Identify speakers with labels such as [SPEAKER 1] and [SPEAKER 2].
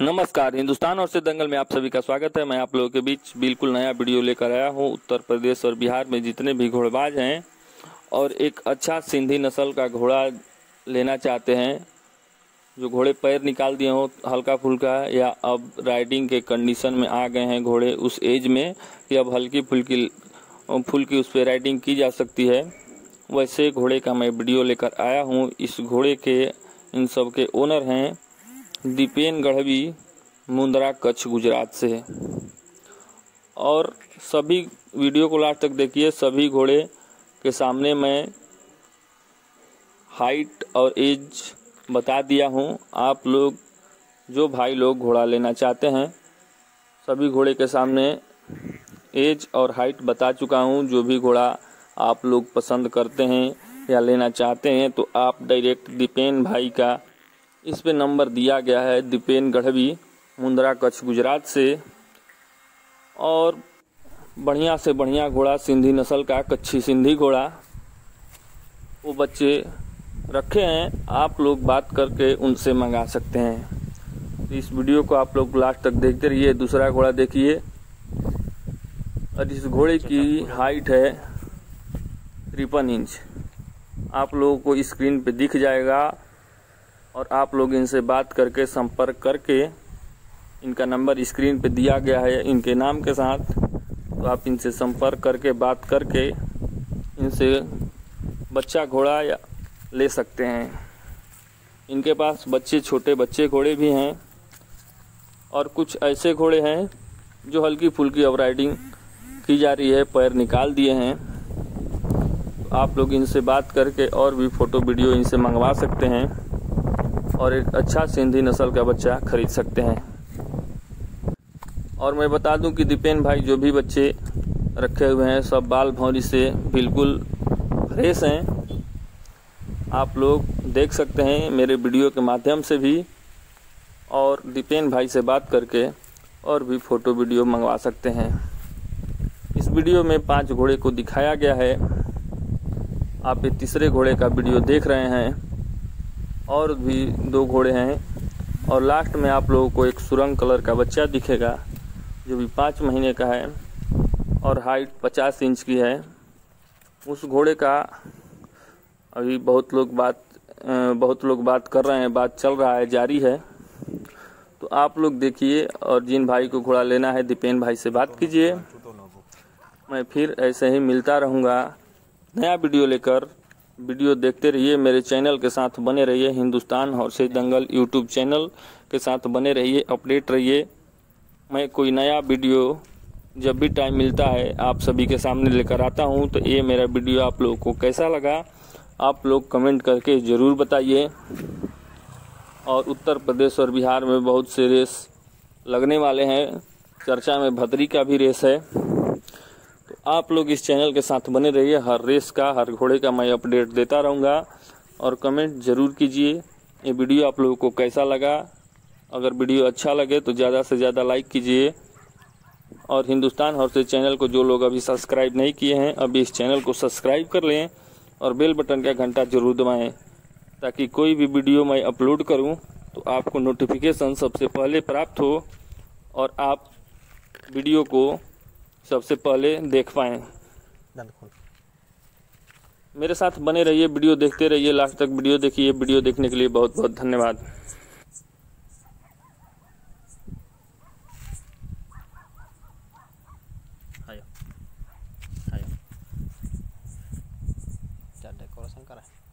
[SPEAKER 1] नमस्कार, हिंदुस्तान और से दंगल में आप सभी का स्वागत है। मैं आप लोगों के बीच बिल्कुल नया वीडियो लेकर आया हूँ। उत्तर प्रदेश और बिहार में जितने भी घोड़बाज हैं और एक अच्छा सिंधी नस्ल का घोड़ा लेना चाहते हैं, जो घोड़े पैर निकाल दिए हों हल्का फुल्का या अब राइडिंग के कंडीशन में आ गए हैं घोड़े उस एज में, कि अब हल्की फुल्की फुल्की उस पर राइडिंग की जा सकती है। वैसे घोड़े का मैं वीडियो लेकर आया हूँ। इस घोड़े के, इन सब के ओनर हैं दीपेन गढ़वी मुंद्रा कच्छ, गुजरात से है। और सभी वीडियो को लास्ट तक देखिए, सभी घोड़े के सामने मैं हाइट और एज बता दिया हूँ। आप लोग, जो भाई लोग घोड़ा लेना चाहते हैं, सभी घोड़े के सामने एज और हाइट बता चुका हूँ। जो भी घोड़ा आप लोग पसंद करते हैं या लेना चाहते हैं तो आप डायरेक्ट दीपेन भाई का इस पे नंबर दिया गया है दीपेन गढ़वी, मुंद्रा कच्छ, गुजरात से। और बढ़िया से बढ़िया घोड़ा, सिंधी नस्ल का कच्छी सिंधी घोड़ा। वो बच्चे रखे हैं, आप लोग बात करके उनसे मंगा सकते हैं। तो इस वीडियो को आप लोग लास्ट तक देखते रहिए, दूसरा घोड़ा देखिए। और इस घोड़े की हाइट है तिरपन इंच। आप लोगों को स्क्रीन पे दिख जाएगा। और आप लोग इनसे बात करके, संपर्क करके इनका नंबर स्क्रीन पे दिया गया है इनके नाम के साथ तो आप इनसे संपर्क करके, बात करके इनसे बच्चा घोड़ा या ले सकते हैं। इनके पास बच्चे, छोटे बच्चे घोड़े भी हैं और कुछ ऐसे घोड़े हैं जो हल्की फुल्की अब राइडिंग की जा रही है, पैर निकाल दिए हैं। तो आप लोग इनसे बात करके और भी फ़ोटो वीडियो इनसे मंगवा सकते हैं। और एक अच्छा सिंधी नस्ल का बच्चा खरीद सकते हैं। और मैं बता दूँ कि दीपेन भाई जो भी बच्चे रखे हुए हैं, सब बाल भौरी से बिल्कुल फ्रेश हैं। आप लोग देख सकते हैं मेरे वीडियो के माध्यम से भी। और दीपेन भाई से बात करके और भी फ़ोटो वीडियो मंगवा सकते हैं। इस वीडियो में पाँच घोड़े को दिखाया गया है। आप ये तीसरे घोड़े का वीडियो देख रहे हैं। और भी दो घोड़े हैं। और लास्ट में आप लोगों को एक सुरंग कलर का बच्चा दिखेगा, जो भी पाँच महीने का है और हाइट पचास इंच की है। उस घोड़े का अभी बहुत लोग बात बहुत लोग बात कर रहे हैं, बात चल रहा है, जारी है। तो आप लोग देखिए और जिन भाई को घोड़ा लेना है, दीपेन भाई से बात कीजिए। मैं फिर ऐसे ही मिलता रहूँगा। नया वीडियो लेकर वीडियो देखते रहिए, मेरे चैनल के साथ बने रहिए, हिंदुस्तान और से दंगल यूट्यूब चैनल के साथ बने रहिए, अपडेट रहिए। मैं कोई नया वीडियो जब भी टाइम मिलता है, आप सभी के सामने लेकर आता हूँ तो ये मेरा वीडियो आप लोगों को कैसा लगा, आप लोग कमेंट करके ज़रूर बताइए। और उत्तर प्रदेश और बिहार में बहुत से रेस लगने वाले हैं, चर्चा में भद्री का भी रेस है। आप लोग इस चैनल के साथ बने रहिए। हर रेस का, हर घोड़े का मैं अपडेट देता रहूँगा। और कमेंट ज़रूर कीजिए, ये वीडियो आप लोगों को कैसा लगा। अगर वीडियो अच्छा लगे तो ज़्यादा से ज़्यादा लाइक कीजिए। और हिंदुस्तान हॉर्स चैनल को जो लोग अभी सब्सक्राइब नहीं किए हैं, अभी इस चैनल को सब्सक्राइब कर लें और बेल बटन का घंटा ज़रूर दबाएँ, ताकि कोई भी वीडियो मैं अपलोड करूँ तो आपको नोटिफिकेशन सबसे पहले प्राप्त हो। और आप वीडियो को सबसे पहले देख पाए। बिल्कुल। मेरे साथ बने रहिए वीडियो देखते रहिए लास्ट तक वीडियो देखिए वीडियो देखने के लिए बहुत बहुत धन्यवाद। डेकोरेशन करा है?